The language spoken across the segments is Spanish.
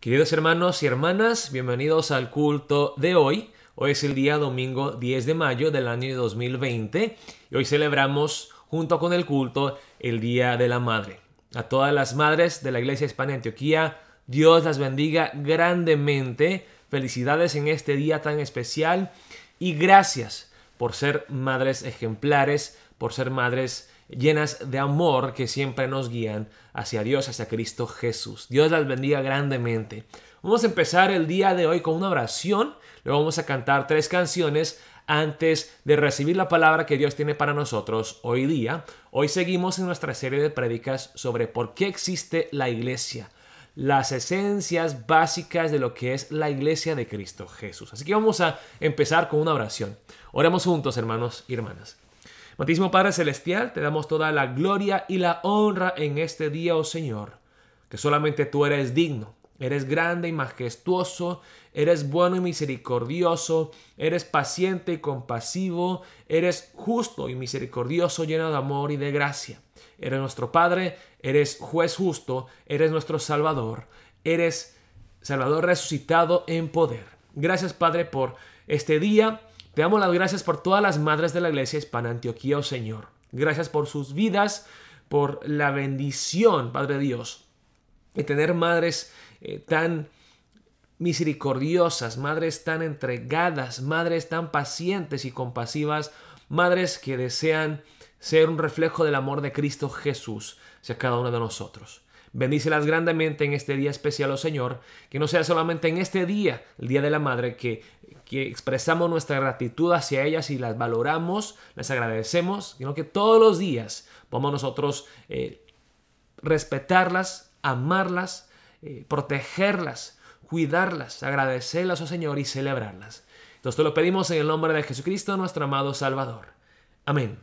Queridos hermanos y hermanas, bienvenidos al culto de hoy. Hoy es el día domingo 10 de mayo del año 2020 y hoy celebramos junto con el culto el Día de la Madre. A todas las madres de la Iglesia Hispana de Antioquía, Dios las bendiga grandemente. Felicidades en este día tan especial y gracias por ser madres ejemplares, por ser madres llenas de amor que siempre nos guían hacia Dios, hacia Cristo Jesús. Dios las bendiga grandemente. Vamos a empezar el día de hoy con una oración. Luego vamos a cantar tres canciones antes de recibir la palabra que Dios tiene para nosotros hoy día. Hoy seguimos en nuestra serie de prédicas sobre por qué existe la iglesia, las esencias básicas de lo que es la iglesia de Cristo Jesús. Así que vamos a empezar con una oración. Oremos juntos, hermanos y hermanas. Matísimo Padre Celestial, te damos toda la gloria y la honra en este día, oh Señor, que solamente tú eres digno, eres grande y majestuoso, eres bueno y misericordioso, eres paciente y compasivo, eres justo y misericordioso, lleno de amor y de gracia. Eres nuestro Padre, eres juez justo, eres nuestro Salvador, eres Salvador resucitado en poder. Gracias Padre por este día te damos las gracias por todas las madres de la iglesia hispana Antioquía, oh Señor. Gracias por sus vidas, por la bendición, Padre Dios, de tener madres eh, tan misericordiosas, madres tan entregadas, madres tan pacientes y compasivas, madres que desean ser un reflejo del amor de Cristo Jesús hacia cada uno de nosotros. Bendícelas grandemente en este día especial, oh Señor, que no sea solamente en este día, el Día de la Madre, que, que expresamos nuestra gratitud hacia ellas y las valoramos, les agradecemos, sino que todos los días podamos nosotros eh, respetarlas, amarlas, eh, protegerlas, cuidarlas, agradecerlas, oh Señor, y celebrarlas. Entonces te lo pedimos en el nombre de Jesucristo, nuestro amado Salvador. Amén.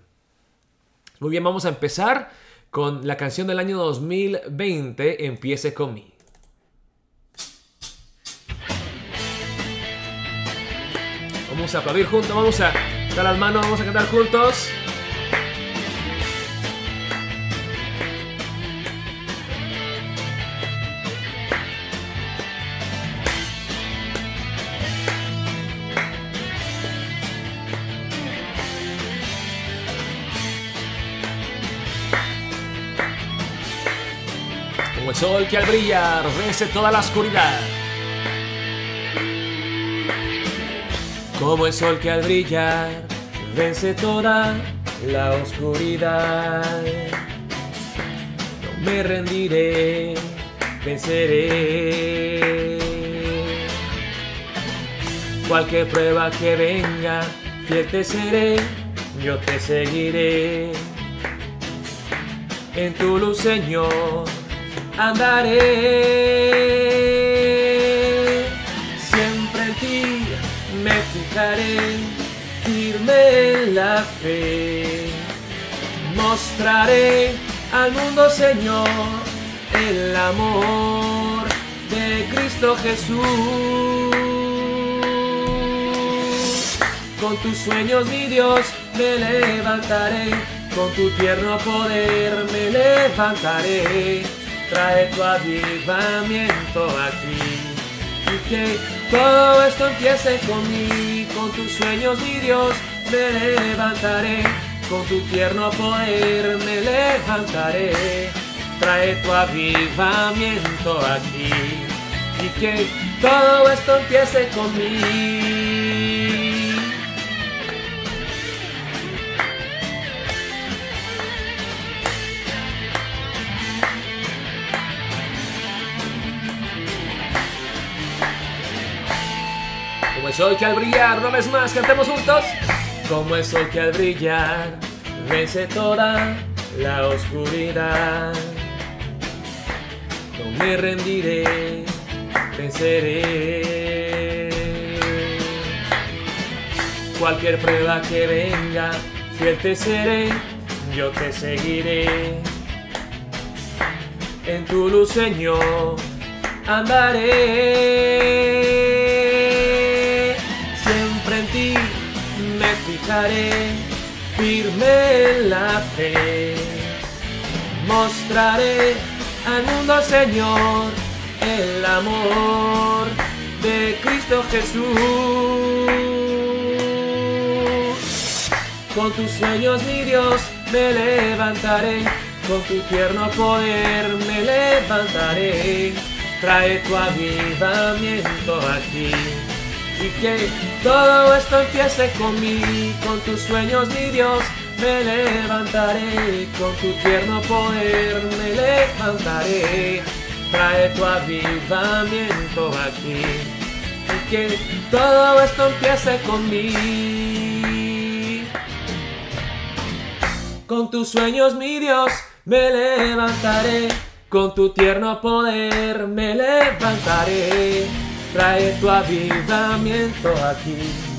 Muy bien, vamos a empezar con la canción del año 2020, Empiece con mí. Vamos a aplaudir juntos, vamos a dar las manos, vamos a cantar juntos. Sol que al brillar vence toda la oscuridad. Como el sol que al brillar vence toda la oscuridad. No me rendiré, venceré. Cualquier prueba que venga, fiel te seré, yo te seguiré. En tu luz, Señor andaré. Siempre en ti me fijaré, firme en la fe. Mostraré al mundo, Señor, el amor de Cristo Jesús. Con tus sueños, mi Dios, me levantaré. Con tu tierno poder me levantaré trae tu avivamiento aquí. Y que todo esto empiece conmigo, con tus sueños, mi Dios, me levantaré. Con tu tierno poder me levantaré. Trae tu avivamiento aquí. Y que todo esto empiece conmigo. Sol que al brillar, una vez más, cantemos juntos. Como el sol que al brillar vence toda la oscuridad. No me rendiré, venceré. Cualquier prueba que venga, fiel te seré, yo te seguiré. En tu luz, Señor, andaré me fijaré firme en la fe. Mostraré al mundo, Señor, el amor de Cristo Jesús. Con tus sueños, mi Dios, me levantaré. Con tu tierno poder me levantaré. Trae tu avivamiento aquí. Y que todo esto empiece conmigo, con tus sueños, mi Dios, me levantaré, con tu tierno poder me levantaré. Trae tu avivamiento aquí y que todo esto empiece conmigo. Con tus sueños, mi Dios, me levantaré. Con tu tierno poder me levantaré. Trae tu avivamiento aquí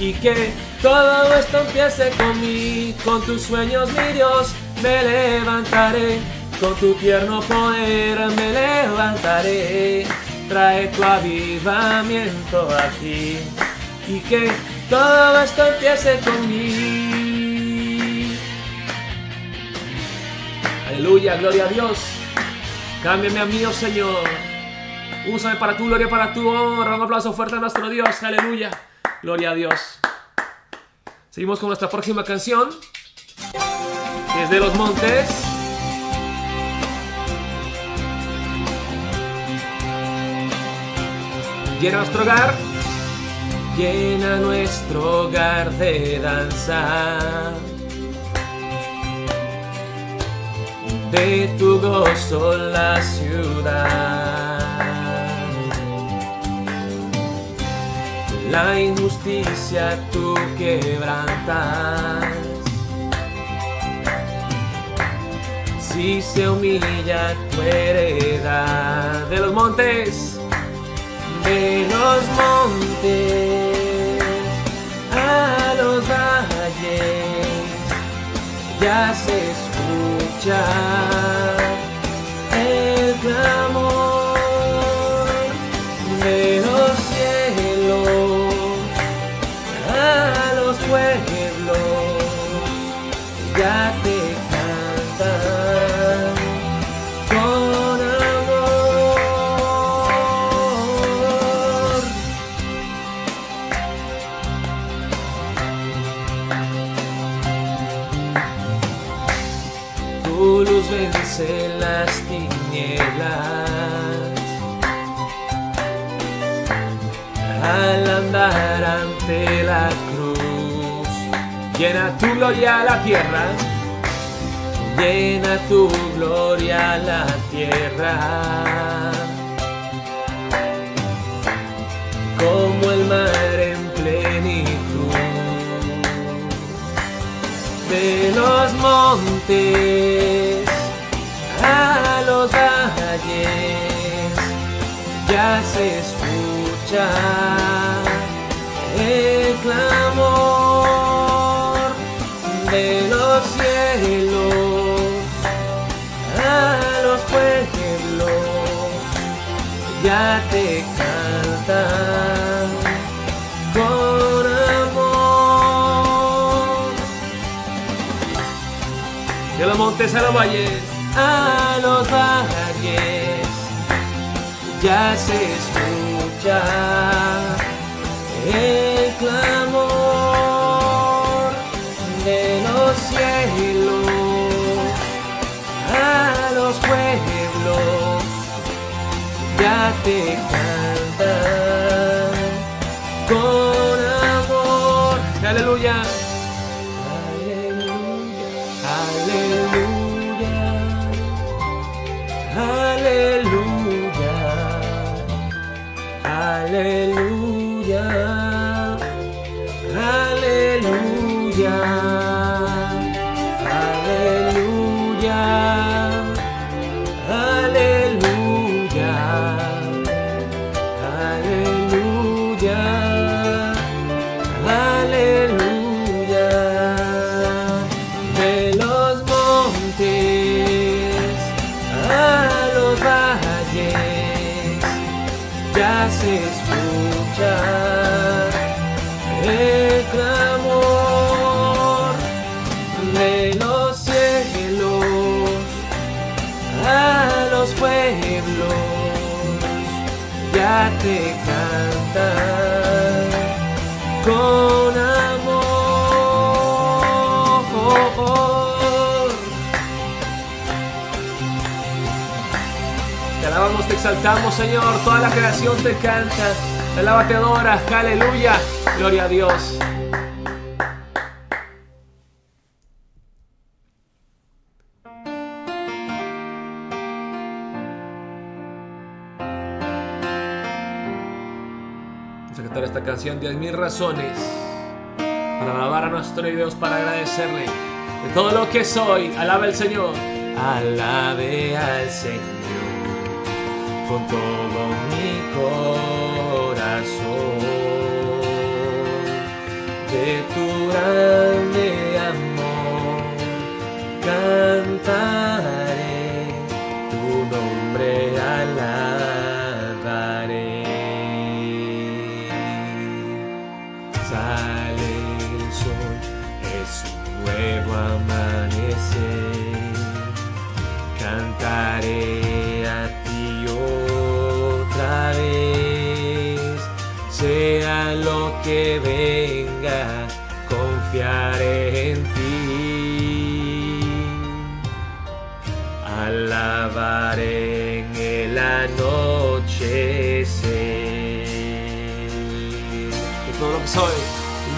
y que todo esto empiece conmigo, con tus sueños, mi Dios, me levantaré. Con tu tierno poder me levantaré. Trae tu avivamiento aquí. Y que todo esto empiece conmigo. Aleluya, gloria a Dios. Cámbiame a mí, oh Señor. Úsame para tu gloria, para tu honra. Un aplauso fuerte a nuestro Dios. Aleluya. Gloria a Dios. Seguimos con nuestra próxima canción, que es de los montes. Llena nuestro hogar, llena nuestro hogar de danza. De tu gozo la ciudad. La injusticia tú quebrantas. Si se humilla tu heredad de los montes, de los montes a los valles, ya se escucha ya te cantan con amor. Tu luz vence las tinieblas al andar ante Llena tu gloria la tierra, llena tu gloria la tierra. Como el mar en plenitud. De los montes a los valles ya se escucha el clamor los cielos a los pueblos ya te cantan con amor. De los montes a los valles a los valles ya se escucha el ya te alabamos, te exaltamos, Señor. Toda la creación te canta. Te adora. Aleluya. Gloria a Dios. esta canción, 10.000 razones para alabar a nuestro Dios, para agradecerle de todo lo que soy. Alaba al Señor. Alabe al Señor con todo mi corazón. De tu grande amor cantaré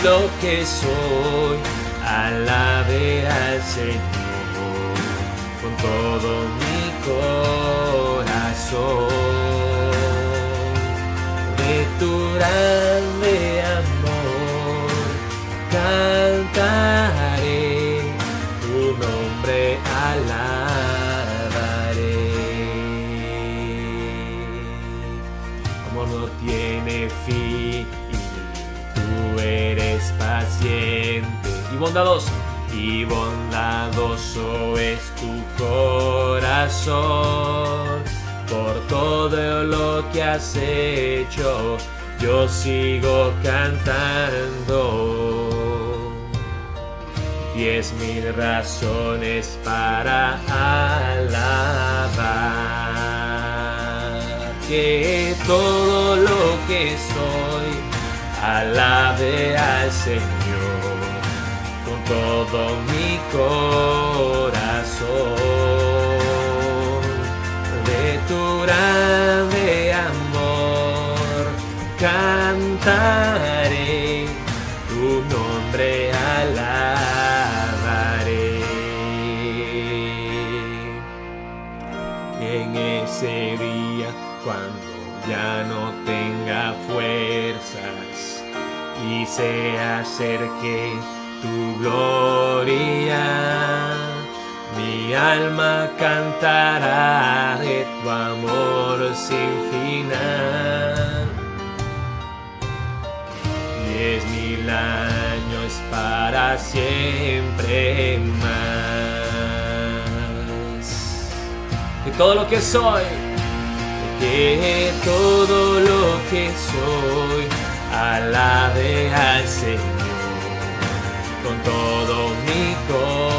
lo que soy, alabe al Señor con todo mi corazón. De tu grande amor cantaré, tu nombre alabaré. Y bondadoso, y bondadoso es tu corazón. Por todo lo que has hecho, yo sigo cantando. Diez mil razones para alabar que todo lo que soy alabe al Señor todo mi corazón. De tu grande amor cantaré, tu nombre alabaré. En ese día cuando ya no tenga fuerzas y se acerque tu gloria. Mi alma cantará de tu amor sin final. Diez mil años para siempre más. Y todo lo que soy que todo lo que soy alabe al Señor con todo mi corazón.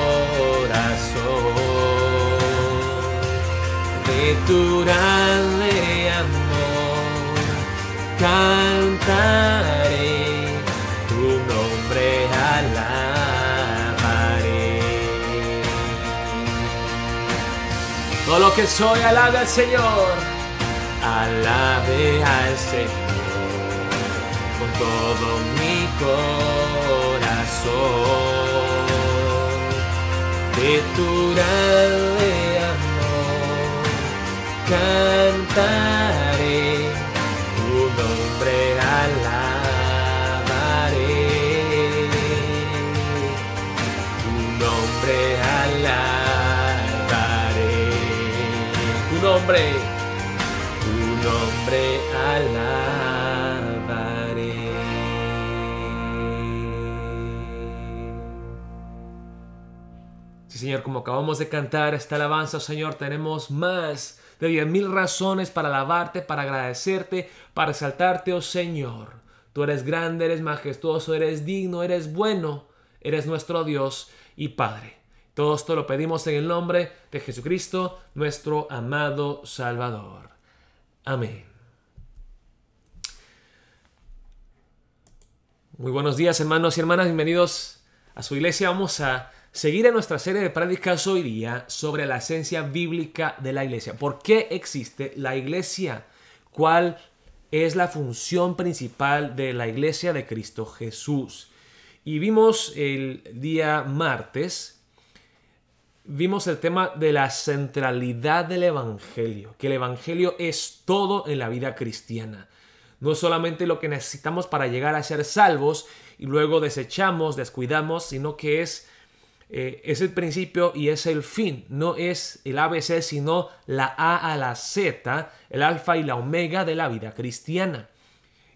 De tu grande amor cantaré, tu nombre alabaré. Todo lo que soy alabe al Señor alabe al Señor con todo mi corazón. De tu grande amor cantaré, tu nombre alabaré, tu nombre alabaré, tu nombre Señor, como acabamos de cantar esta alabanza, Señor, tenemos más de diez mil razones para alabarte, para agradecerte, para exaltarte, oh Señor. Tú eres grande, eres majestuoso, eres digno, eres bueno, eres nuestro Dios y Padre. Todo esto lo pedimos en el nombre de Jesucristo, nuestro amado Salvador. Amén. Muy buenos días hermanos y hermanas, bienvenidos a su iglesia. Vamos a seguir en nuestra serie de prácticas hoy día sobre la esencia bíblica de la iglesia. ¿Por qué existe la iglesia? ¿Cuál es la función principal de la iglesia de Cristo Jesús? Y vimos el día martes, vimos el tema de la centralidad del Evangelio, que el Evangelio es todo en la vida cristiana. No solamente lo que necesitamos para llegar a ser salvos y luego desechamos, descuidamos, sino que es, eh, es el principio y es el fin. No es el ABC, sino la A a la Z, el alfa y la omega de la vida cristiana.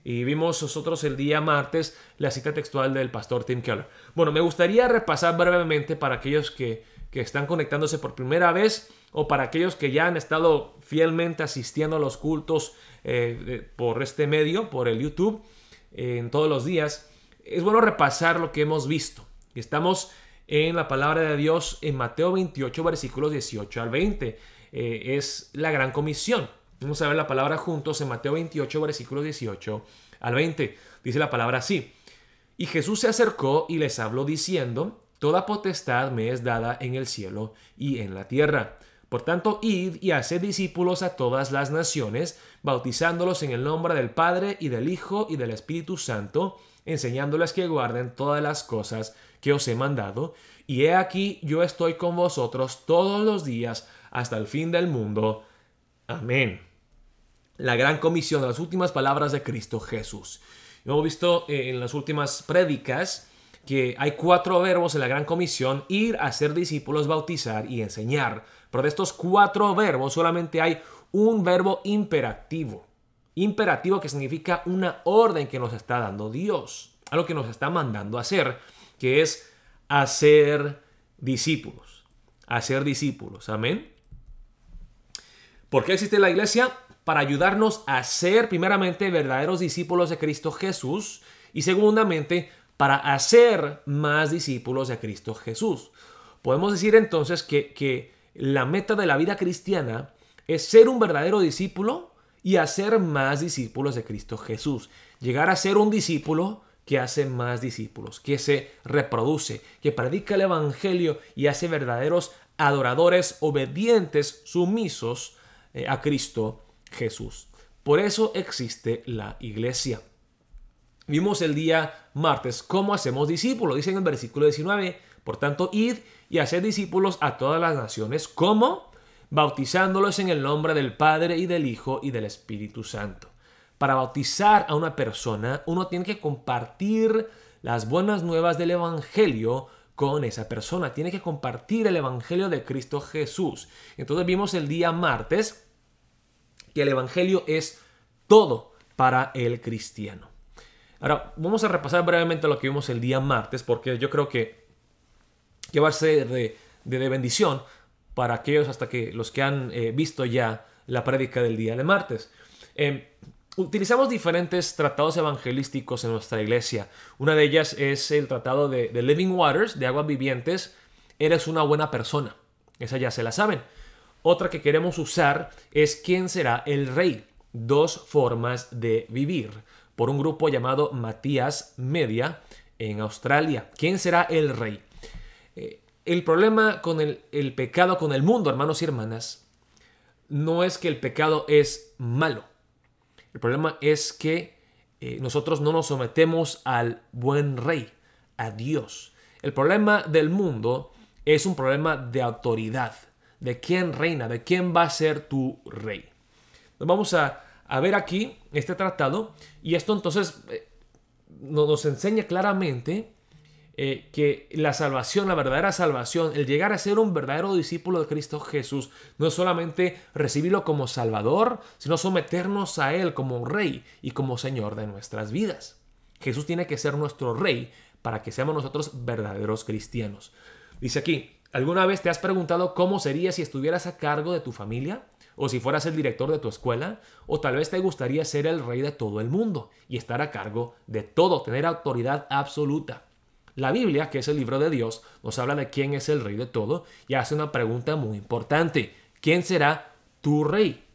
Y vimos nosotros el día martes la cita textual del pastor Tim Keller. Bueno, me gustaría repasar brevemente para aquellos que, que están conectándose por primera vez o para aquellos que ya han estado fielmente asistiendo a los cultos eh, por este medio, por el YouTube, en todos los días, es bueno repasar lo que hemos visto. Estamos en la palabra de Dios en Mateo 28, versículos 18 al 20. Eh, es la gran comisión. Vamos a ver la palabra juntos en Mateo 28, versículos 18 al 20. Dice la palabra así. Y Jesús se acercó y les habló diciendo, Toda potestad me es dada en el cielo y en la tierra. Por tanto, id y haced discípulos a todas las naciones, bautizándolos en el nombre del Padre y del Hijo y del Espíritu Santo, enseñándoles que guarden todas las cosas que os he mandado. Y he aquí yo estoy con vosotros todos los días hasta el fin del mundo. Amén. La gran comisión las últimas palabras de Cristo Jesús. Hemos visto eh, en las últimas prédicas que hay cuatro verbos en la gran comisión, ir, hacer discípulos, bautizar y enseñar. Pero de estos cuatro verbos solamente hay un verbo imperativo. Imperativo que significa una orden que nos está dando Dios, algo que nos está mandando a hacer, que es hacer discípulos. Hacer discípulos. Amén. ¿Por qué existe la iglesia? Para ayudarnos a ser primeramente verdaderos discípulos de Cristo Jesús y segundamente para hacer más discípulos de Cristo Jesús. Podemos decir entonces que, que la meta de la vida cristiana es ser un verdadero discípulo y hacer más discípulos de Cristo Jesús. Llegar a ser un discípulo que hace más discípulos, que se reproduce, que predica el Evangelio y hace verdaderos adoradores obedientes, sumisos eh, a Cristo Jesús. Por eso existe la iglesia. Vimos el día martes cómo hacemos discípulos, dice en el versículo 19, por tanto, id y haced discípulos a todas las naciones. ¿Cómo? Bautizándolos en el nombre del Padre y del Hijo y del Espíritu Santo. Para bautizar a una persona, uno tiene que compartir las buenas nuevas del Evangelio con esa persona. Tiene que compartir el Evangelio de Cristo Jesús. Entonces vimos el día martes que el Evangelio es todo para el cristiano. Ahora, vamos a repasar brevemente lo que vimos el día martes, porque yo creo que que va a ser de, bendición para aquellos hasta que los que han eh, visto ya la prédica del día de martes. Em, utilizamos diferentes tratados evangelísticos en nuestra iglesia. Una de ellas es el tratado de, Living Waters, de aguas vivientes. Eres una buena persona. Esa ya se la saben. Otra que queremos usar es quién será el rey. Dos formas de vivir. Por un grupo llamado Matías Media en Australia. ¿Quién será el rey? Eh, el problema con el, pecado, con el mundo, hermanos y hermanas, no es que el pecado es malo. El problema es que eh, nosotros no nos sometemos al buen rey, a Dios. El problema del mundo es un problema de autoridad, de quién reina, de quién va a ser tu rey. vamos a, ver aquí este tratado y esto entonces eh, nos enseña claramente eh, que la salvación, la verdadera salvación, el llegar a ser un verdadero discípulo de Cristo Jesús, no es solamente recibirlo como Salvador, sino someternos a Él como Rey y como Señor de nuestras vidas. Jesús tiene que ser nuestro Rey para que seamos nosotros verdaderos cristianos. Dice aquí, ¿alguna vez te has preguntado cómo sería si estuvieras a cargo de tu familia? ¿O si fueras el director de tu escuela? ¿O tal vez te gustaría ser el rey de todo el mundo y estar a cargo de todo, tener autoridad absoluta? La Biblia, que es el libro de Dios, nos habla de quién es el rey de todo y hace una pregunta muy importante. ¿Quién será tu rey?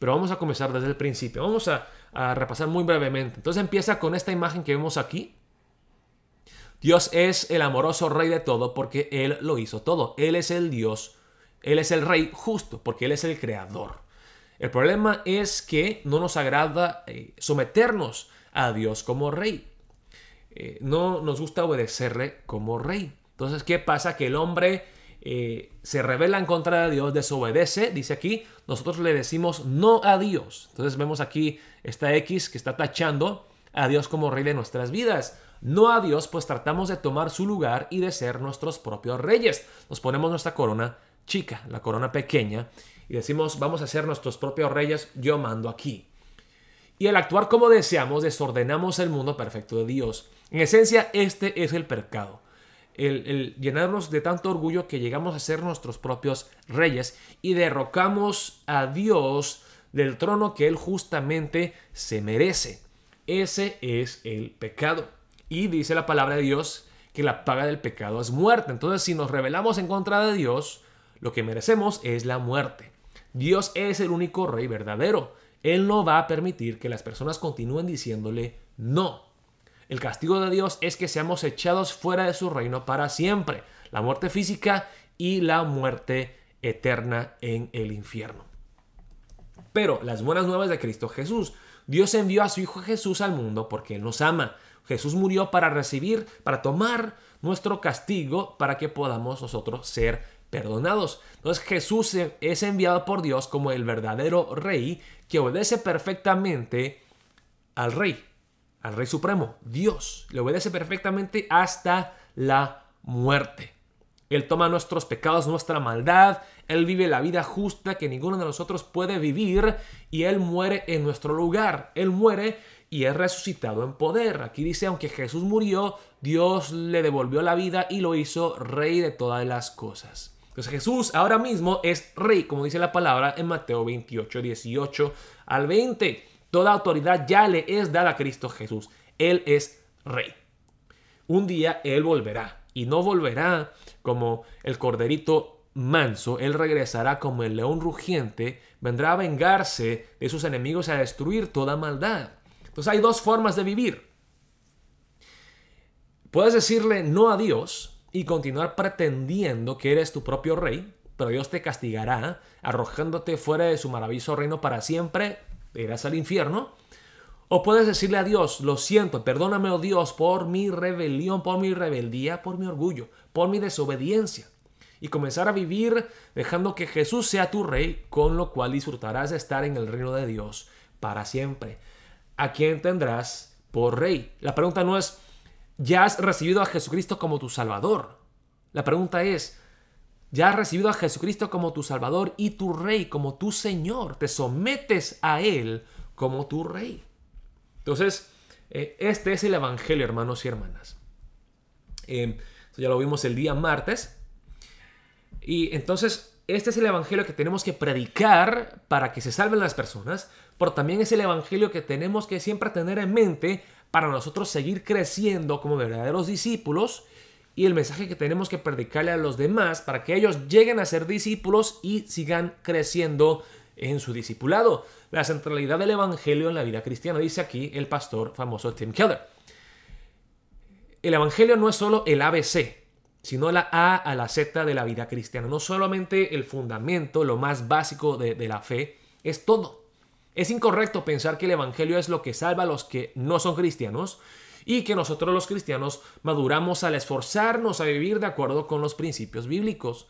Pero vamos a comenzar desde el principio. Vamos a, repasar muy brevemente. Entonces empieza con esta imagen que vemos aquí. Dios es el amoroso rey de todo porque Él lo hizo todo. Él es el Dios, Él es el rey justo porque Él es el creador. El problema es que no nos agrada eh, someternos a Dios como rey. Eh, no nos gusta obedecerle como rey. Entonces, ¿qué pasa? Que el hombre eh, se revela en contra de Dios, desobedece, dice aquí, nosotros le decimos no a Dios. Entonces vemos aquí esta X que está tachando a Dios como rey de nuestras vidas. No a Dios, pues tratamos de tomar su lugar y de ser nuestros propios reyes. Nos ponemos nuestra corona chica, la corona pequeña, y decimos, vamos a ser nuestros propios reyes, yo mando aquí. Y al actuar como deseamos, desordenamos el mundo perfecto de Dios. En esencia, este es el pecado el, llenarnos de tanto orgullo que llegamos a ser nuestros propios reyes y derrocamos a Dios del trono que Él justamente se merece. Ese es el pecado. Y dice la palabra de Dios que la paga del pecado es muerte. Entonces, si nos rebelamos en contra de Dios, lo que merecemos es la muerte. Dios es el único rey verdadero. Él no va a permitir que las personas continúen diciéndole no. El castigo de Dios es que seamos echados fuera de su reino para siempre, la muerte física y la muerte eterna en el infierno. Pero las buenas nuevas de Cristo Jesús, Dios envió a su Hijo Jesús al mundo porque Él nos ama. Jesús murió para recibir, para tomar nuestro castigo para que podamos nosotros ser perdonados. Entonces Jesús es enviado por Dios como el verdadero rey que obedece perfectamente al rey, al Rey Supremo, Dios. Le obedece perfectamente hasta la muerte. Él toma nuestros pecados, nuestra maldad. Él vive la vida justa que ninguno de nosotros puede vivir y Él muere en nuestro lugar. Él muere y es resucitado en poder. Aquí dice, aunque Jesús murió, Dios le devolvió la vida y lo hizo rey de todas las cosas. Entonces Jesús ahora mismo es rey, como dice la palabra en Mateo 28, 18 al 20. Toda autoridad ya le es dada a Cristo Jesús. Él es rey. Un día Él volverá y no volverá como el corderito manso, Él regresará como el león rugiente, vendrá a vengarse de sus enemigos y a destruir toda maldad. Entonces hay dos formas de vivir. Puedes decirle no a Dios y continuar pretendiendo que eres tu propio rey, pero Dios te castigará arrojándote fuera de su maravilloso reino para siempre irás al infierno. O puedes decirle a Dios, lo siento, perdóname, oh Dios, por mi rebelión, por mi rebeldía, por mi orgullo, por mi desobediencia. Y comenzar a vivir dejando que Jesús sea tu rey, con lo cual disfrutarás de estar en el reino de Dios para siempre. ¿A quién tendrás por rey? La pregunta no es, ¿ya has recibido a Jesucristo como tu Salvador? La pregunta es, ya has recibido a Jesucristo como tu Salvador y tu Rey, como tu Señor. Te sometes a Él como tu Rey. Entonces, eh, este es el Evangelio, hermanos y hermanas. Eh, ya lo vimos el día martes. Y entonces, este es el Evangelio que tenemos que predicar para que se salven las personas, pero también es el Evangelio que tenemos que siempre tener en mente para nosotros seguir creciendo como verdaderos discípulos y el mensaje que tenemos que predicarle a los demás para que ellos lleguen a ser discípulos y sigan creciendo en su discipulado. La centralidad del Evangelio en la vida cristiana, dice aquí el pastor famoso Tim Keller. El Evangelio no es solo el ABC, sino la A a la Z de la vida cristiana. No solamente el fundamento, lo más básico de, de la fe, es todo. Es incorrecto pensar que el Evangelio es lo que salva a los que no son cristianos y que nosotros los cristianos maduramos al esforzarnos a vivir de acuerdo con los principios bíblicos.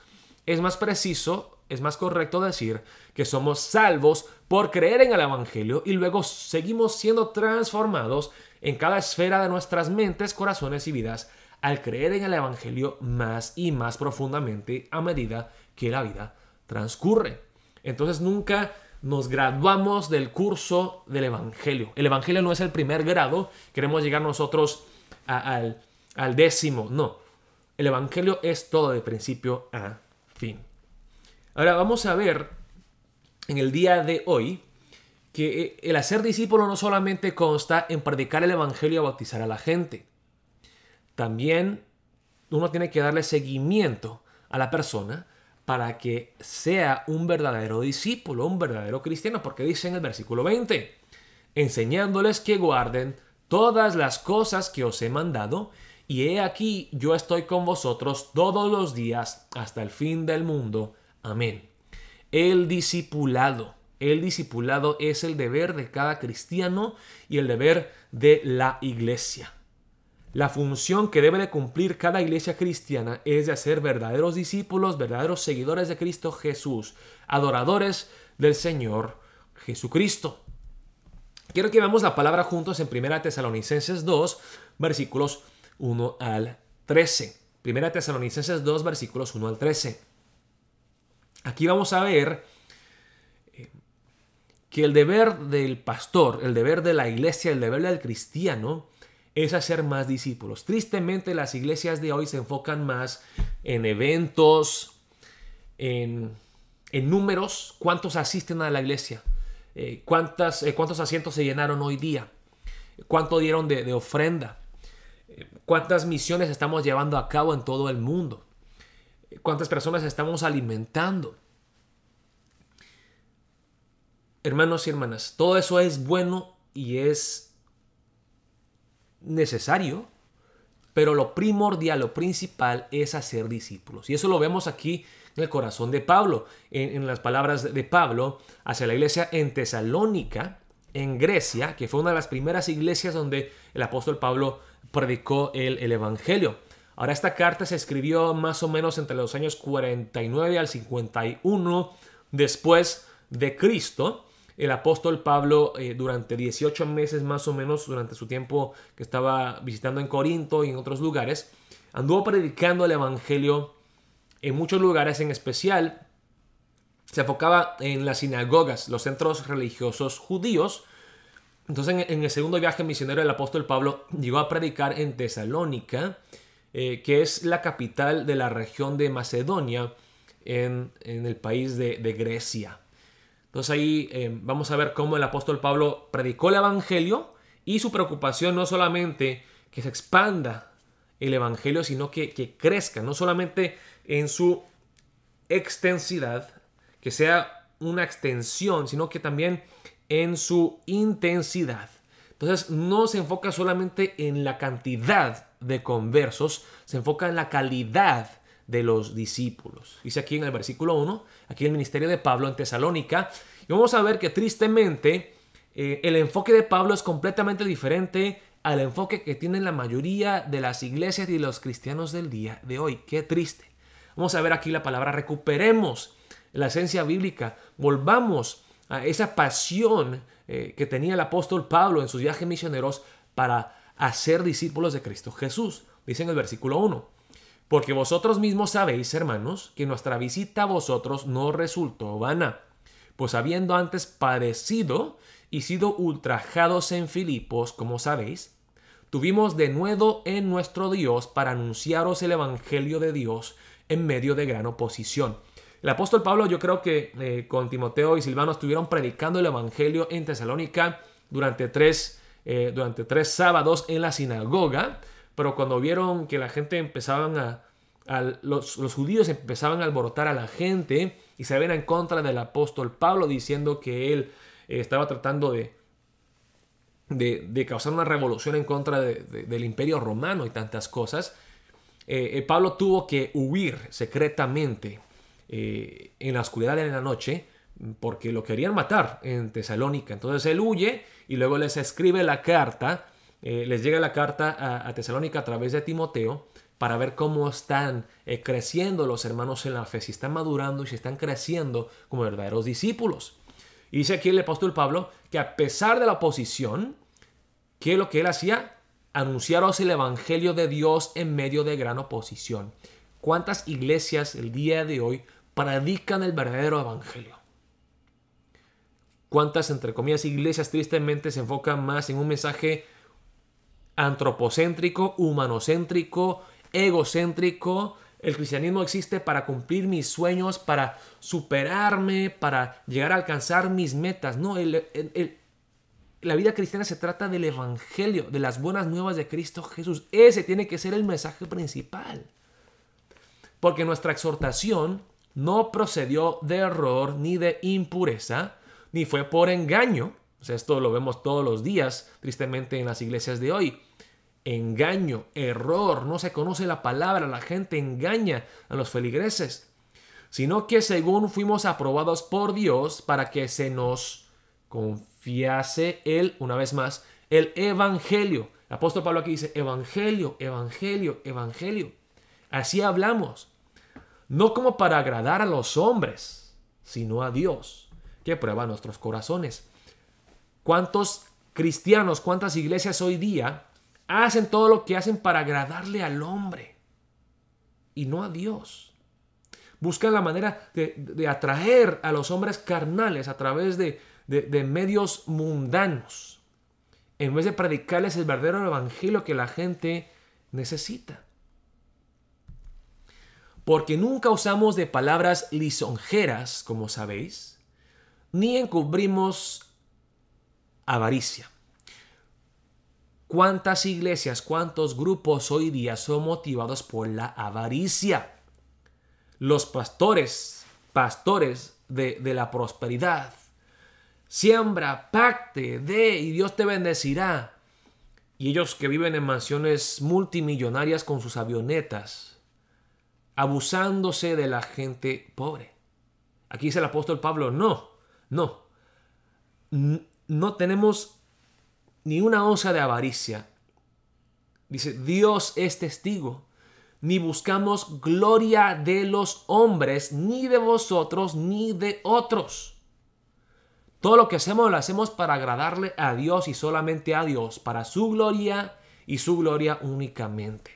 Es más preciso, es más correcto decir que somos salvos por creer en el Evangelio y luego seguimos siendo transformados en cada esfera de nuestras mentes, corazones y vidas al creer en el Evangelio más y más profundamente a medida que la vida transcurre. Entonces nunca nos graduamos del curso del Evangelio. El Evangelio no es el primer grado, queremos llegar nosotros al, al décimo, no. El Evangelio es todo de principio a fin. Ahora vamos a ver en el día de hoy que el hacer discípulo no solamente consta en predicar el Evangelio y bautizar a la gente. También uno tiene que darle seguimiento a la persona para que sea un verdadero discípulo, un verdadero cristiano, porque dice en el versículo 20, enseñándoles que guarden todas las cosas que os he mandado, y he aquí yo estoy con vosotros todos los días hasta el fin del mundo. Amén. El discipulado. El discipulado es el deber de cada cristiano y el deber de la iglesia. La función que debe de cumplir cada iglesia cristiana es de hacer verdaderos discípulos, verdaderos seguidores de Cristo Jesús, adoradores del Señor Jesucristo. Quiero que veamos la palabra juntos en 1 Tesalonicenses 2, versículos 1 al 13. Primera Tesalonicenses 2, versículos 1 al 13. Aquí vamos a ver eh, que el deber del pastor, el deber de la iglesia, el deber del cristiano es hacer más discípulos. Tristemente las iglesias de hoy se enfocan más en eventos, en, números, cuántos asisten a la iglesia, eh, cuántas, eh, cuántos asientos se llenaron hoy día, cuánto dieron de ofrenda cuántas misiones estamos llevando a cabo en todo el mundo, cuántas personas estamos alimentando. Hermanos y hermanas, todo eso es bueno y es necesario, pero lo primordial, lo principal es hacer discípulos. Y eso lo vemos aquí en el corazón de Pablo, en, las palabras de Pablo hacia la iglesia en Tesalónica, en Grecia, que fue una de las primeras iglesias donde el apóstol Pablo predicó el, el, Evangelio. Ahora esta carta se escribió más o menos entre los años 49 al 51 después de Cristo. El apóstol Pablo eh, durante 18 meses más o menos, durante su tiempo que estaba visitando en Corinto y en otros lugares, anduvo predicando el Evangelio en muchos lugares, en especial se enfocaba en las sinagogas, los centros religiosos judíos, entonces, en, el segundo viaje misionero del apóstol Pablo llegó a predicar en Tesalónica, eh, que es la capital de la región de Macedonia, en, el país de, Grecia. Entonces ahí eh, vamos a ver cómo el apóstol Pablo predicó el Evangelio y su preocupación no solamente que se expanda el Evangelio, sino que, que crezca, no solamente en su extensidad, que sea una extensión, sino que también en su intensidad. Entonces no se enfoca solamente en la cantidad de conversos, se enfoca en la calidad de los discípulos. Dice aquí en el versículo 1, aquí el ministerio de Pablo en Tesalónica, y vamos a ver que tristemente eh, el enfoque de Pablo es completamente diferente al enfoque que tienen la mayoría de las iglesias y los cristianos del día de hoy. Qué triste. Vamos a ver aquí la palabra recuperemos la esencia bíblica, volvamos esa pasión eh, que tenía el apóstol Pablo en sus viajes misioneros para hacer discípulos de Cristo Jesús. Dice en el versículo 1. Porque vosotros mismos sabéis, hermanos, que nuestra visita a vosotros no resultó vana, pues habiendo antes padecido y sido ultrajados en Filipos, como sabéis, tuvimos de nuevo en nuestro Dios para anunciaros el Evangelio de Dios en medio de gran oposición. El apóstol Pablo yo creo que eh, con Timoteo y Silvano estuvieron predicando el Evangelio en Tesalónica durante tres, eh, durante tres sábados en la sinagoga, pero cuando vieron que la gente empezaban a, los, judíos empezaban a alborotar a la gente y se ven en contra del apóstol Pablo diciendo que él eh, estaba tratando de, de, causar una revolución en contra del imperio romano y tantas cosas, Pablo tuvo que huir secretamente eh, en la oscuridad de la noche porque lo querían matar en Tesalónica. Entonces él huye y luego les escribe la carta, eh, les llega la carta a, Tesalónica a través de Timoteo para ver cómo están eh, creciendo los hermanos en la fe, si están madurando y si están creciendo como verdaderos discípulos. Y dice aquí el apóstol Pablo que a pesar de la oposición, ¿qué es lo que él hacía? Anunciaros el Evangelio de Dios en medio de gran oposición. ¿Cuántas iglesias el día de hoy predican el verdadero evangelio. ¿Cuántas, entre comillas, iglesias tristemente se enfocan más en un mensaje antropocéntrico, humanocéntrico, egocéntrico? El cristianismo existe para cumplir mis sueños, para superarme, para llegar a alcanzar mis metas. No, la vida cristiana se trata del Evangelio, de las buenas nuevas de Cristo Jesús. Ese tiene que ser el mensaje principal. Porque nuestra exhortación no procedió de error ni de impureza, ni fue por engaño. Esto lo vemos todos los días, tristemente, en las iglesias de hoy. engaño, error, no se conoce la palabra, la gente engaña a los feligreses, sino que según fuimos aprobados por Dios para que se nos confiase él, una vez más, el Evangelio. El apóstol Pablo aquí dice, Evangelio, Evangelio, Evangelio. Así hablamos, no como para agradar a los hombres, sino a Dios, que prueba nuestros corazones. ¿Cuántos cristianos, cuántas iglesias hoy día hacen todo lo que hacen para agradarle al hombre y no a Dios. Buscan la manera de, atraer a los hombres carnales a través de, de medios mundanos, en vez de predicarles el verdadero evangelio que la gente necesita. Porque nunca usamos de palabras lisonjeras, como sabéis, ni encubrimos avaricia. ¿Cuántas iglesias, cuántos grupos hoy día son motivados por la avaricia? Los pastores, pastores de, la prosperidad. Siembra, pacte, de y Dios te bendecirá. Y ellos que viven en mansiones multimillonarias con sus avionetas, abusándose de la gente pobre. Aquí dice el apóstol Pablo, no, no, no tenemos ni una onza de avaricia. Dice, Dios es testigo. Ni buscamos gloria de los hombres, ni de vosotros, ni de otros. Todo lo que hacemos lo hacemos para agradarle a Dios y solamente a Dios, para su gloria y su gloria únicamente.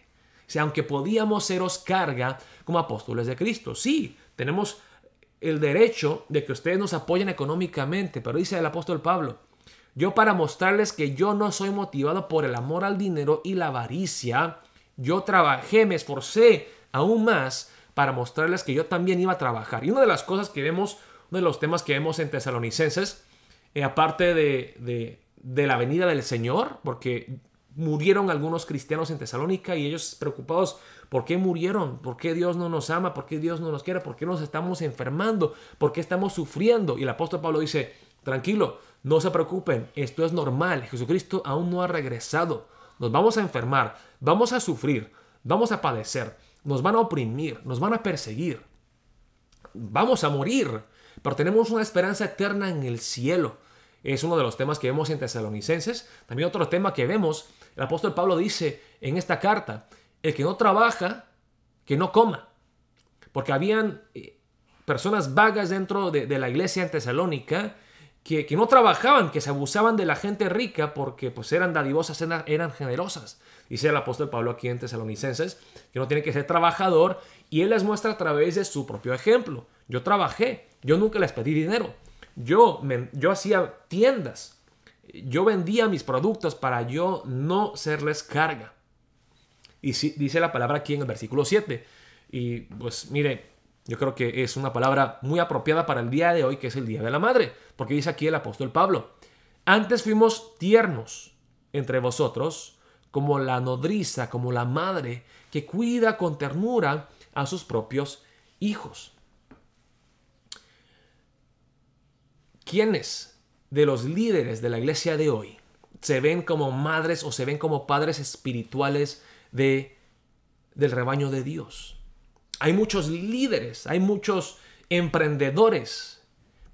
O aunque podíamos seros carga como apóstoles de Cristo, sí, tenemos el derecho de que ustedes nos apoyen económicamente, pero dice el apóstol Pablo, yo para mostrarles que yo no soy motivado por el amor al dinero y la avaricia, yo trabajé, me esforcé aún más para mostrarles que yo también iba a trabajar. Y una de las cosas que vemos, uno de los temas que vemos en Tesalonicenses, eh, aparte de, de la venida del Señor, porque murieron algunos cristianos en Tesalónica y ellos preocupados, ¿por qué murieron? ¿Por qué Dios no nos ama? ¿Por qué Dios no nos quiere? ¿Por qué nos estamos enfermando? ¿Por qué estamos sufriendo? Y el apóstol Pablo dice, tranquilo, no se preocupen, esto es normal. Jesucristo aún no ha regresado. Nos vamos a enfermar, vamos a sufrir, vamos a padecer, nos van a oprimir, nos van a perseguir. Vamos a morir, pero tenemos una esperanza eterna en el cielo. Es uno de los temas que vemos en Tesalonicenses. También otro tema que vemos, el apóstol Pablo dice en esta carta, el que no trabaja, que no coma. Porque habían eh, personas vagas dentro de, la iglesia en Tesalónica que, no trabajaban, que se abusaban de la gente rica porque pues eran dadivosas, eran, generosas. Dice el apóstol Pablo aquí en Tesalonicenses que no tiene que ser trabajador y él les muestra a través de su propio ejemplo. Yo trabajé, yo nunca les pedí dinero, yo, yo hacía tiendas, yo vendía mis productos para yo no serles carga. Y dice la palabra aquí en el versículo 7. Y pues mire, yo creo que es una palabra muy apropiada para el día de hoy, que es el Día de la Madre, porque dice aquí el apóstol Pablo, antes fuimos tiernos entre vosotros, como la nodriza, como la madre, que cuida con ternura a sus propios hijos. ¿Quiénes de los líderes de la iglesia de hoy se ven como madres o se ven como padres espirituales de, del rebaño de Dios? Hay muchos líderes, hay muchos emprendedores,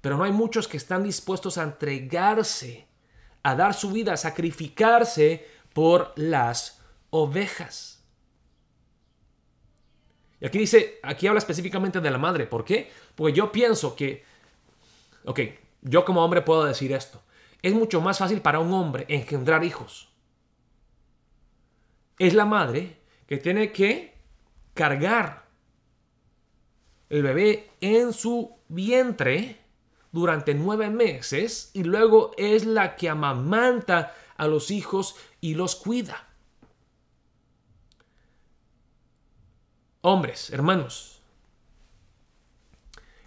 pero no hay muchos que están dispuestos a entregarse, a dar su vida, a sacrificarse por las ovejas. Y aquí dice, aquí habla específicamente de la madre. ¿Por qué? Porque yo pienso que, ok, yo como hombre puedo decir esto. Es mucho más fácil para un hombre engendrar hijos. Es la madre que tiene que cargar el bebé en su vientre durante nueve meses y luego es la que amamanta a los hijos y los cuida. Hombres, hermanos.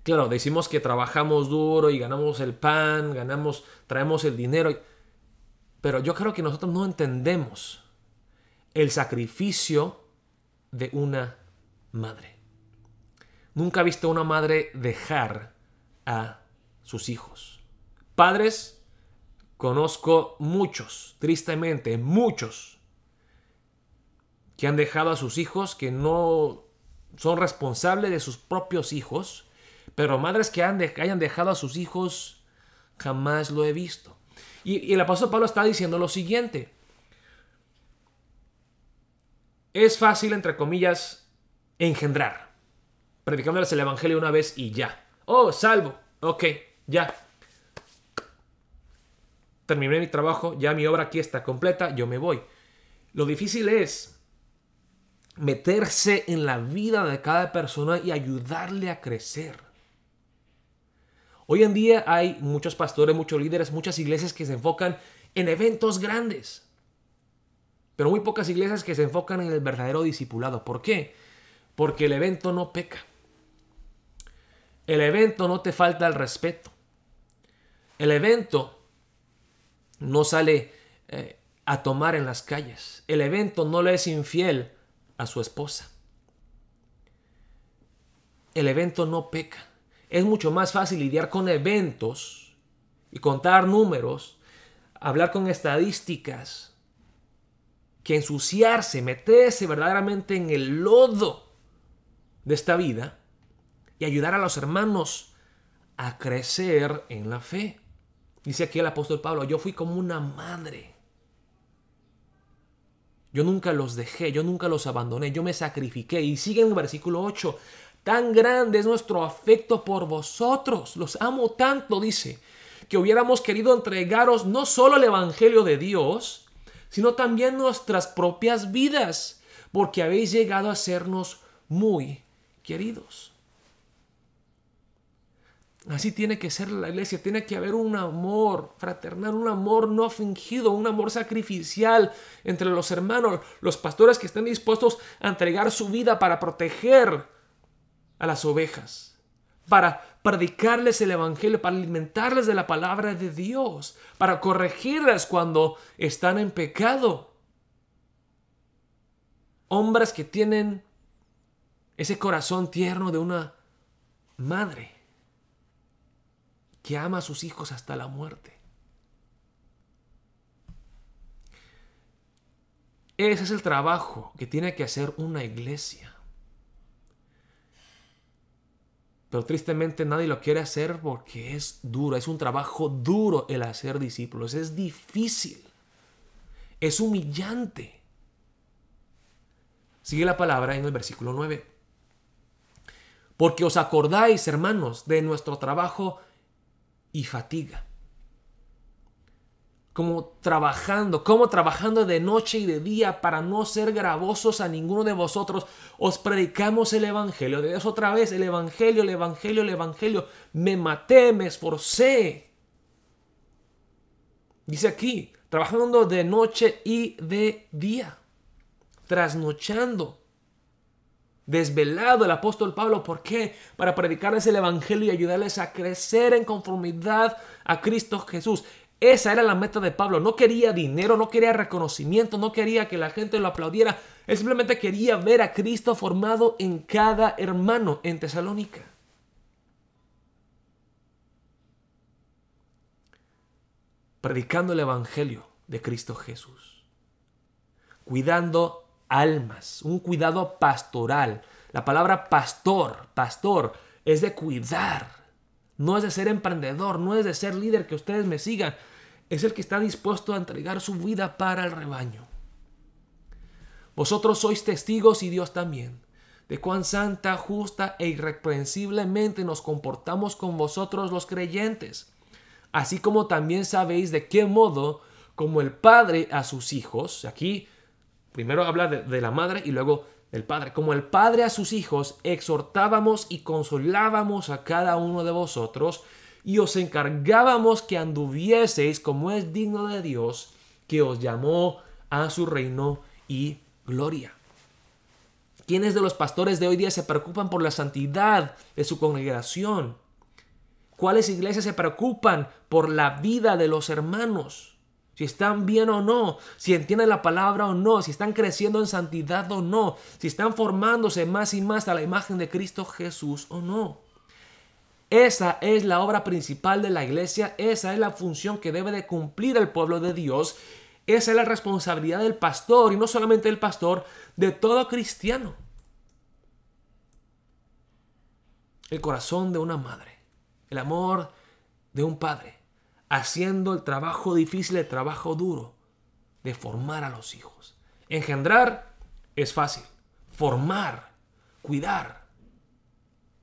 Claro, decimos que trabajamos duro y ganamos el pan, ganamos, traemos el dinero, pero yo creo que nosotros no entendemos el sacrificio de una madre. Nunca he visto a una madre dejar a sus hijos. Padres, conozco muchos, tristemente, muchos, que han dejado a sus hijos, que no son responsables de sus propios hijos, pero madres que hayan dejado a sus hijos, jamás lo he visto. Y, y el apóstol Pablo está diciendo lo siguiente. Es fácil, entre comillas, engendrar, predicándoles el Evangelio una vez y ya. Oh, salvo. Ok, ya. Terminé mi trabajo, ya mi obra aquí está completa, yo me voy. Lo difícil es meterse en la vida de cada persona y ayudarle a crecer. Hoy en día hay muchos pastores, muchos líderes, muchas iglesias que se enfocan en eventos grandes, pero muy pocas iglesias que se enfocan en el verdadero discipulado. ¿Por qué? Porque el evento no peca. El evento no te falta el respeto. El evento no sale eh, a tomar en las calles. El evento no le es infiel a su esposa. El evento no peca. Es mucho más fácil lidiar con eventos y contar números, hablar con estadísticas, que ensuciarse, meterse verdaderamente en el lodo de esta vida y ayudar a los hermanos a crecer en la fe. Dice aquí el apóstol Pablo, yo fui como una madre. Yo nunca los dejé, yo nunca los abandoné, yo me sacrifiqué. Y sigue en el versículo 8, tan grande es nuestro afecto por vosotros, los amo tanto, dice, que hubiéramos querido entregaros no solo el Evangelio de Dios, sino también nuestras propias vidas, porque habéis llegado a sernos muy queridos. Así tiene que ser la iglesia, tiene que haber un amor fraternal, un amor no fingido, un amor sacrificial entre los hermanos, los pastores que estén dispuestos a entregar su vida para proteger a las ovejas, para predicarles el Evangelio, para alimentarles de la palabra de Dios, para corregirles cuando están en pecado. Hombres que tienen ese corazón tierno de una madre que ama a sus hijos hasta la muerte. Ese es el trabajo que tiene que hacer una iglesia. Pero tristemente nadie lo quiere hacer porque es duro, es un trabajo duro el hacer discípulos, es difícil, es humillante. Sigue la palabra en el versículo 9. Porque os acordáis, hermanos, de nuestro trabajo y fatiga. Como trabajando, como trabajando de noche y de día para no ser gravosos a ninguno de vosotros, os predicamos el Evangelio. De eso otra vez, el Evangelio, el Evangelio, el Evangelio. Me maté, me esforcé. Dice aquí, trabajando de noche y de día, trasnochando desvelado el apóstol Pablo. ¿Por qué? Para predicarles el Evangelio y ayudarles a crecer en conformidad a Cristo Jesús. Esa era la meta de Pablo. No quería dinero, no quería reconocimiento, no quería que la gente lo aplaudiera. Él simplemente quería ver a Cristo formado en cada hermano en Tesalónica. Predicando el Evangelio de Cristo Jesús. Cuidando almas, un cuidado pastoral. La palabra pastor, pastor, es de cuidar, no es de ser emprendedor, no es de ser líder que ustedes me sigan, es el que está dispuesto a entregar su vida para el rebaño. Vosotros sois testigos y Dios también de cuán santa, justa e irreprensiblemente nos comportamos con vosotros los creyentes, así como también sabéis de qué modo, como el Padre a sus hijos, aquí Primero habla de, la madre y luego del padre. Como el padre a sus hijos, exhortábamos y consolábamos a cada uno de vosotros y os encargábamos que anduvieseis como es digno de Dios, que os llamó a su reino y gloria. ¿Quiénes de los pastores de hoy día se preocupan por la santidad de su congregación? ¿Cuáles iglesias se preocupan por la vida de los hermanos? Si están bien o no, si entienden la palabra o no, si están creciendo en santidad o no, si están formándose más y más a la imagen de Cristo Jesús o no. Esa es la obra principal de la iglesia, esa es la función que debe de cumplir el pueblo de Dios Esa es la responsabilidad del pastor y no solamente del pastor, de todo cristiano. El corazón de una madre, el amor de un padre, haciendo el trabajo difícil, el trabajo duro de formar a los hijos. Engendrar es fácil, formar, cuidar,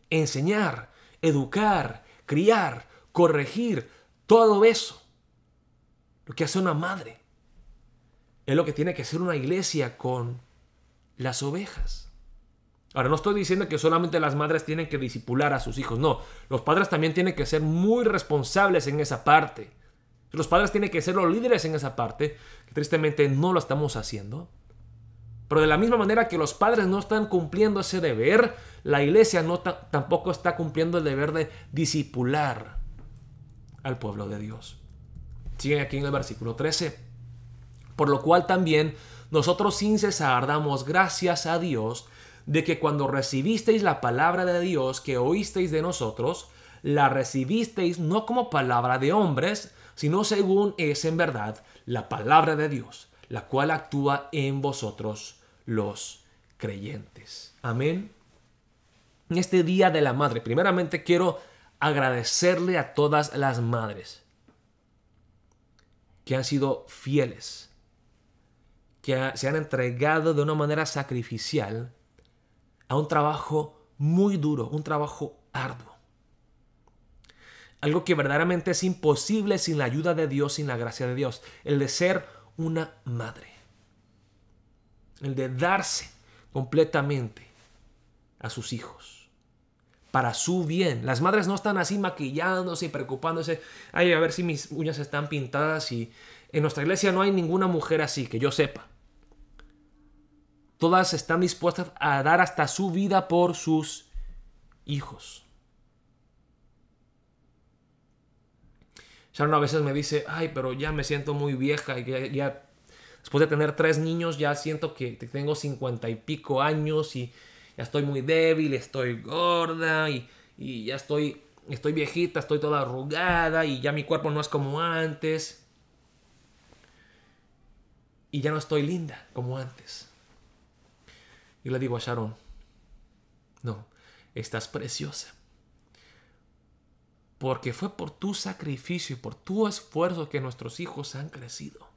enseñar, educar, criar, corregir, todo eso. Lo que hace una madre es lo que tiene que hacer una iglesia con las ovejas. Ahora, no estoy diciendo que solamente las madres tienen que disipular a sus hijos, no. Los padres también tienen que ser muy responsables en esa parte. Los padres tienen que ser los líderes en esa parte, que tristemente no lo estamos haciendo. Pero de la misma manera que los padres no están cumpliendo ese deber, la iglesia no tampoco está cumpliendo el deber de disipular al pueblo de Dios. Sigue aquí en el versículo 13. Por lo cual también nosotros sin cesar damos gracias a Dios de que cuando recibisteis la palabra de Dios que oísteis de nosotros, la recibisteis no como palabra de hombres, sino según es en verdad la palabra de Dios, la cual actúa en vosotros los creyentes. Amén. En este Día de la Madre, primeramente quiero agradecerle a todas las madres que han sido fieles, que se han entregado de una manera sacrificial a un trabajo muy duro, un trabajo arduo. Algo que verdaderamente es imposible sin la ayuda de Dios, sin la gracia de Dios. El de ser una madre. El de darse completamente a sus hijos. Para su bien. Las madres no están así maquillándose y preocupándose. Ay, a ver si mis uñas están pintadas. Y en nuestra iglesia no hay ninguna mujer así, que yo sepa. Todas están dispuestas a dar hasta su vida por sus hijos. Sharon a veces me dice, ay, pero ya me siento muy vieja y ya, después de tener tres niños ya siento que tengo cincuenta y pico años y ya estoy muy débil, estoy gorda y, y ya estoy, estoy viejita, estoy toda arrugada y ya mi cuerpo no es como antes. Y ya no estoy linda como antes. Y le digo a Sharon, no, estás preciosa porque fue por tu sacrificio y por tu esfuerzo que nuestros hijos han crecido.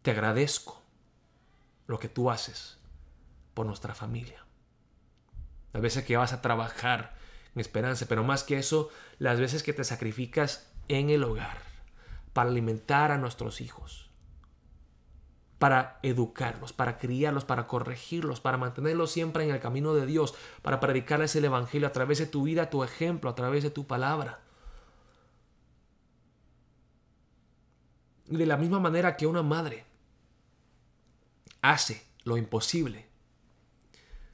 Te agradezco lo que tú haces por nuestra familia. Las veces que vas a trabajar en esperanza, pero más que eso, las veces que te sacrificas en el hogar para alimentar a nuestros hijos para educarlos, para criarlos, para corregirlos, para mantenerlos siempre en el camino de Dios, para predicarles el Evangelio a través de tu vida, tu ejemplo, a través de tu palabra. Y de la misma manera que una madre hace lo imposible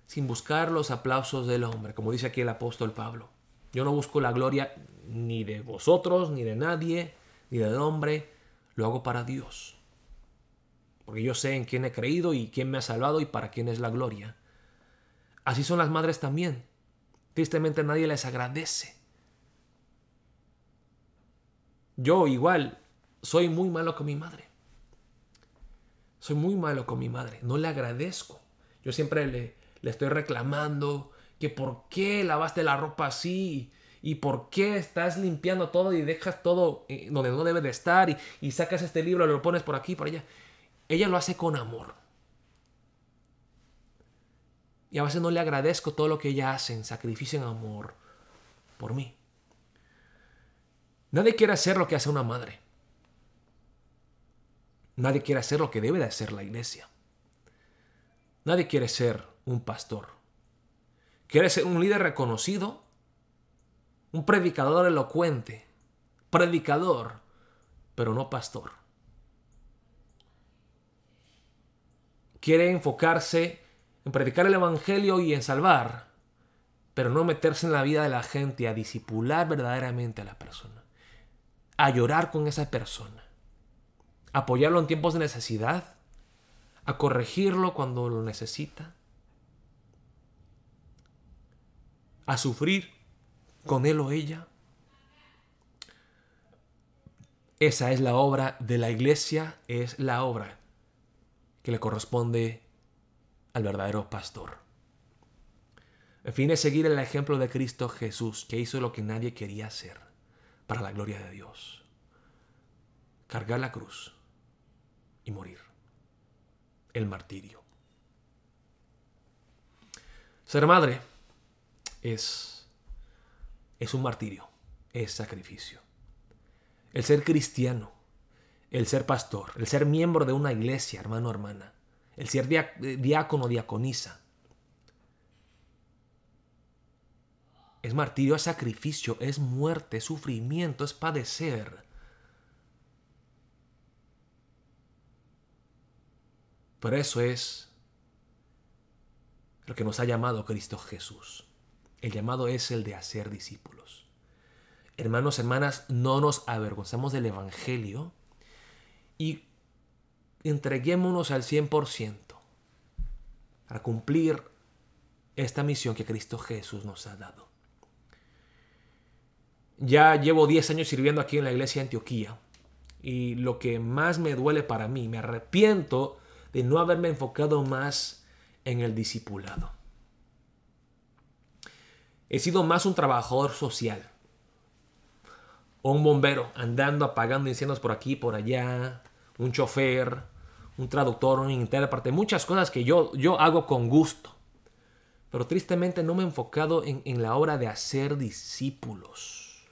sin buscar los aplausos del hombre, como dice aquí el apóstol Pablo. Yo no busco la gloria ni de vosotros, ni de nadie, ni del hombre, lo hago para Dios porque yo sé en quién he creído y quién me ha salvado y para quién es la gloria. Así son las madres también. Tristemente nadie les agradece. Yo igual soy muy malo con mi madre. Soy muy malo con mi madre. No le agradezco. Yo siempre le, le estoy reclamando que por qué lavaste la ropa así y por qué estás limpiando todo y dejas todo eh, donde no debe de estar y, sacas este libro y lo pones por aquí, por allá. Ella lo hace con amor. Y a veces no le agradezco todo lo que ella hace en sacrificio en amor por mí. Nadie quiere hacer lo que hace una madre. Nadie quiere hacer lo que debe de hacer la iglesia. Nadie quiere ser un pastor. Quiere ser un líder reconocido, un predicador elocuente, predicador, pero no pastor. Quiere enfocarse en predicar el Evangelio y en salvar, pero no meterse en la vida de la gente, a disipular verdaderamente a la persona, a llorar con esa persona, apoyarlo en tiempos de necesidad, a corregirlo cuando lo necesita, a sufrir con él o ella. Esa es la obra de la iglesia, es la obra que le corresponde al verdadero pastor. En fin, es seguir el ejemplo de Cristo Jesús, que hizo lo que nadie quería hacer para la gloria de Dios. Cargar la cruz y morir. El martirio. Ser madre es, es un martirio, es sacrificio. El ser cristiano, el ser pastor, el ser miembro de una iglesia, hermano, hermana, el ser diácono, diaconisa, es martirio, es sacrificio, es muerte, es sufrimiento, es padecer. Por eso es lo que nos ha llamado Cristo Jesús. El llamado es el de hacer discípulos. Hermanos, hermanas, no nos avergonzamos del Evangelio y entreguémonos al 100% para cumplir esta misión que Cristo Jesús nos ha dado. Ya llevo 10 años sirviendo aquí en la iglesia de Antioquía y lo que más me duele para mí, me arrepiento de no haberme enfocado más en el discipulado. He sido más un trabajador social. O un bombero andando apagando incendios por aquí, por allá. Un chofer, un traductor, un intérprete. Muchas cosas que yo, yo hago con gusto. Pero tristemente no me he enfocado en, en la obra de hacer discípulos.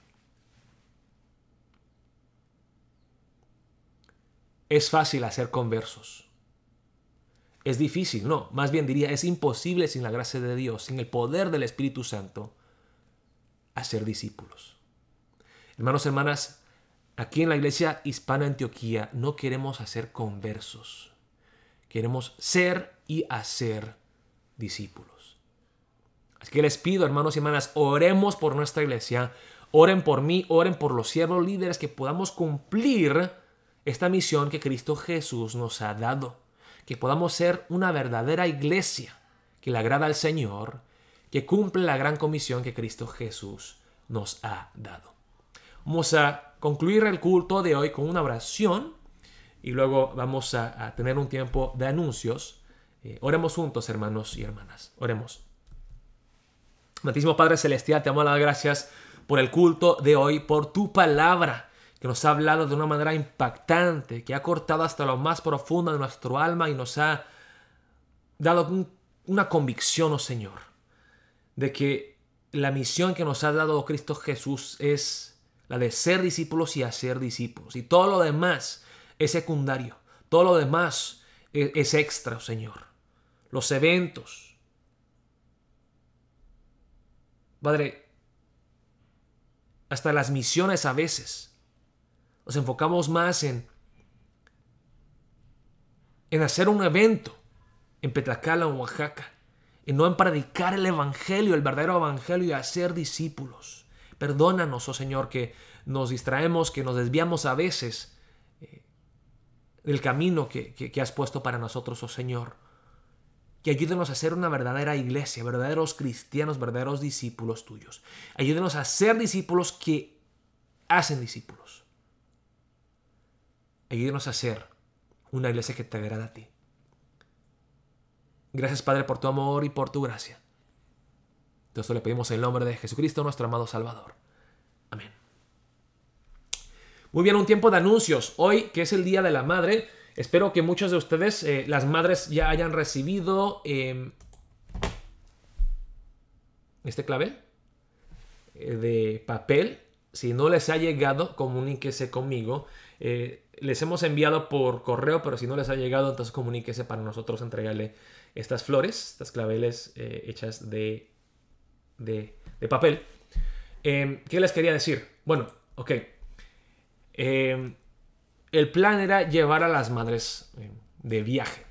Es fácil hacer conversos. Es difícil, no, más bien diría, es imposible sin la gracia de Dios, sin el poder del Espíritu Santo, hacer discípulos. Hermanos, hermanas, aquí en la iglesia hispana Antioquía no queremos hacer conversos, queremos ser y hacer discípulos. Así que les pido, hermanos y hermanas, oremos por nuestra iglesia, oren por mí, oren por los siervos líderes que podamos cumplir esta misión que Cristo Jesús nos ha dado que podamos ser una verdadera iglesia que le agrada al Señor, que cumple la gran comisión que Cristo Jesús nos ha dado. Vamos a concluir el culto de hoy con una oración y luego vamos a, tener un tiempo de anuncios. Eh, oremos juntos, hermanos y hermanas. Oremos. Matísimo Padre Celestial, te amo las gracias por el culto de hoy, por tu palabra que nos ha hablado de una manera impactante, que ha cortado hasta lo más profundo de nuestro alma y nos ha dado una convicción, oh Señor, de que la misión que nos ha dado Cristo Jesús es la de ser discípulos y hacer discípulos. Y todo lo demás es secundario, todo lo demás es, es extra, oh Señor. Los eventos. Padre, hasta las misiones a veces nos enfocamos más en, en hacer un evento en Petacala, en Oaxaca, y no en predicar el Evangelio, el verdadero Evangelio y hacer discípulos. Perdónanos, oh Señor, que nos distraemos, que nos desviamos a veces eh, del camino que, que, has puesto para nosotros, oh Señor. Que ayúdenos a ser una verdadera iglesia, verdaderos cristianos, verdaderos discípulos tuyos. Ayúdenos a ser discípulos que hacen discípulos. Ayúdenos a ser una iglesia que te agrada a ti. Gracias Padre por tu amor y por tu gracia. Entonces le pedimos en el nombre de Jesucristo, nuestro amado Salvador. Amén. Muy bien, un tiempo de anuncios. Hoy, que es el Día de la Madre, espero que muchos de ustedes, eh, las madres, ya hayan recibido em, este clavel eh, de papel. Si no les ha llegado, comuníquese conmigo. Eh, les hemos enviado por correo, pero si no les ha llegado, entonces comuníquese para nosotros entregarle estas flores, estas claveles eh, hechas de, de, papel. Em, ¿Qué les quería decir? Bueno, ok. Em, el plan era llevar a las madres em, de viaje.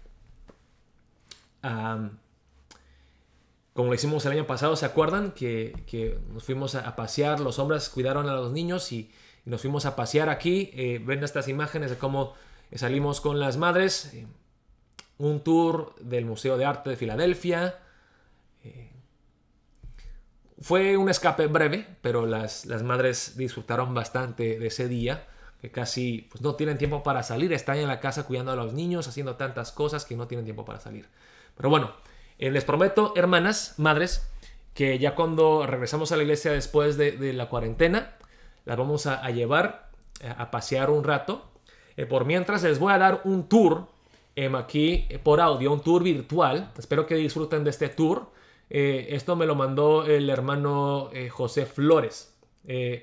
como lo hicimos el año pasado, ¿se acuerdan? Que, nos fuimos a, pasear, los hombres cuidaron a los niños y nos fuimos a pasear aquí. Eh, ven estas imágenes de cómo salimos con las madres. Un tour del Museo de Arte de Filadelfia. Eh, fue un escape breve, pero las, las, madres disfrutaron bastante de ese día. que casi pues, no tienen tiempo para salir, están en la casa cuidando a los niños, haciendo tantas cosas que no tienen tiempo para salir. Pero bueno, eh, les prometo, hermanas, madres, que ya cuando regresamos a la iglesia después de, la cuarentena, las vamos a, llevar a, pasear un rato. Eh, por mientras les voy a dar un tour em, aquí eh, por audio, un tour virtual. Espero que disfruten de este tour. Esto me lo mandó el hermano José Flores.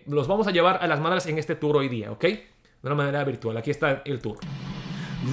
los vamos a llevar a las madres en este tour hoy día, ¿ok? De una manera virtual. Aquí está el tour.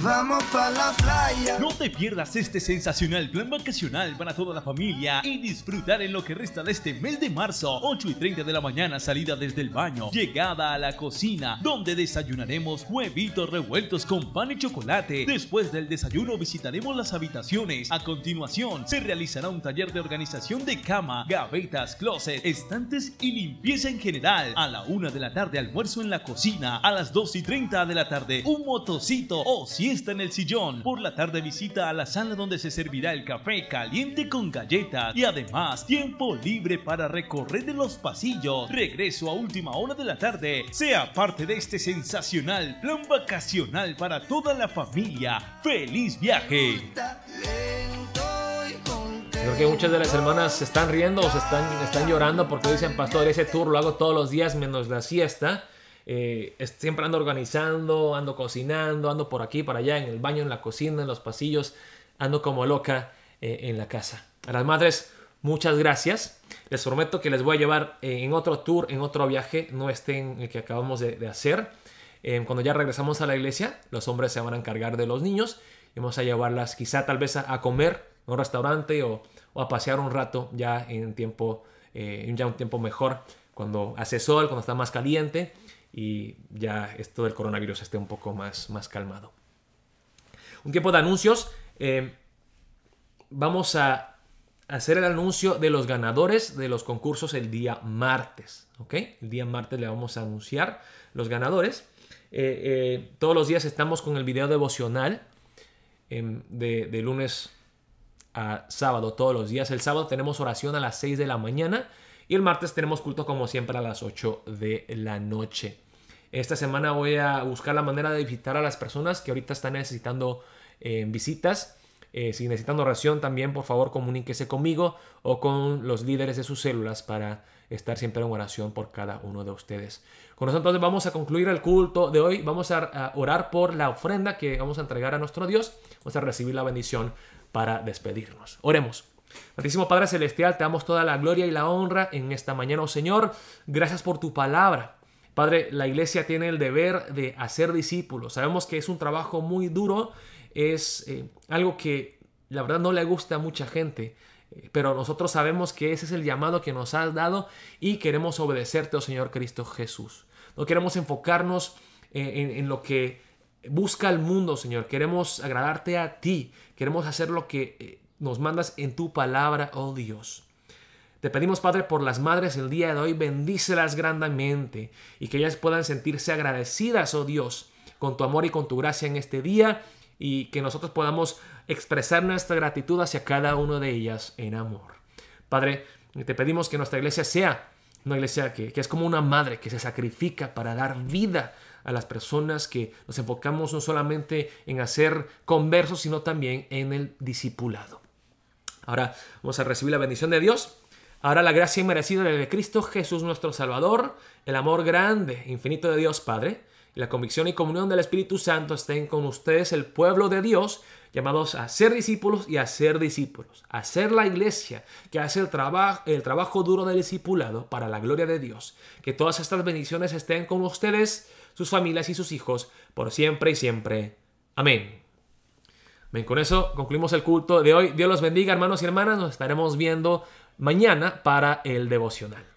Vamos para la playa. No te pierdas este sensacional plan vacacional para toda la familia y disfrutar en lo que resta de este mes de marzo. 8 y 30 de la mañana, salida desde el baño, llegada a la cocina, donde desayunaremos huevitos revueltos con pan y chocolate. Después del desayuno visitaremos las habitaciones. A continuación, se realizará un taller de organización de cama, gavetas, closet, estantes y limpieza en general. A la 1 de la tarde, almuerzo en la cocina. A las 2 y 30 de la tarde, un motocito o si está en el sillón. Por la tarde visita a la sala donde se servirá el café caliente con galletas y además tiempo libre para recorrer de los pasillos. Regreso a última hora de la tarde. Sea parte de este sensacional plan vacacional para toda la familia. ¡Feliz viaje! Creo que muchas de las hermanas se están riendo o se están, están llorando porque dicen, pastor, ese tour lo hago todos los días menos la siesta. Eh, siempre ando organizando, ando cocinando, ando por aquí, para allá, en el baño, en la cocina, en los pasillos, ando como loca eh, en la casa. A las madres, muchas gracias. Les prometo que les voy a llevar eh, en otro tour, en otro viaje, no este en el que acabamos de, hacer. cuando ya regresamos a la iglesia, los hombres se van a encargar de los niños y vamos a llevarlas quizá tal vez a, comer en un restaurante o, a pasear un rato ya en tiempo, ya un tiempo mejor, cuando hace sol, cuando está más caliente y ya esto del coronavirus esté un poco más, más calmado. Un tiempo de anuncios. Eh, vamos a hacer el anuncio de los ganadores de los concursos el día martes. ¿ok? El día martes le vamos a anunciar los ganadores. Eh, eh, todos los días estamos con el video devocional em, de, de lunes a sábado, todos los días. El sábado tenemos oración a las 6 de la mañana y el martes tenemos culto como siempre a las 8 de la noche. Esta semana voy a buscar la manera de visitar a las personas que ahorita están necesitando eh, visitas. Eh, si necesitan oración también, por favor, comuníquese conmigo o con los líderes de sus células para estar siempre en oración por cada uno de ustedes. Con eso entonces vamos a concluir el culto de hoy. Vamos a, orar por la ofrenda que vamos a entregar a nuestro Dios. Vamos a recibir la bendición para despedirnos. Oremos. Santísimo Padre Celestial, te damos toda la gloria y la honra en esta mañana, oh Señor. Gracias por tu palabra. Padre, la iglesia tiene el deber de hacer discípulos. Sabemos que es un trabajo muy duro, es eh, algo que la verdad no le gusta a mucha gente, eh, pero nosotros sabemos que ese es el llamado que nos has dado y queremos obedecerte, oh Señor Cristo Jesús. No queremos enfocarnos eh, en lo que busca el mundo, Señor. Queremos agradarte a ti. Queremos hacer lo que nos mandas en tu palabra, oh Dios. Te pedimos, Padre, por las madres el día de hoy, bendícelas grandemente y que ellas puedan sentirse agradecidas, oh Dios, con tu amor y con tu gracia en este día y que nosotros podamos expresar nuestra gratitud hacia cada una de ellas en amor. Padre, te pedimos que nuestra iglesia sea una iglesia que, que es como una madre que se sacrifica para dar vida a las personas, que nos enfocamos no solamente en hacer conversos, sino también en el discipulado. Ahora vamos a recibir la bendición de Dios. Ahora la gracia inmerecida de Cristo Jesús nuestro Salvador, el amor grande, infinito de Dios Padre, la convicción y comunión del Espíritu Santo estén con ustedes, el pueblo de Dios, llamados a ser discípulos y a ser discípulos, a ser la iglesia que hace el, trabajo, el trabajo duro del discipulado para la gloria de Dios. Que todas estas bendiciones estén con ustedes, sus familias y sus hijos, por siempre y siempre. Amén. Bien, con eso concluimos el culto de hoy. Dios los bendiga, hermanos y hermanas. Nos estaremos viendo mañana para el devocional.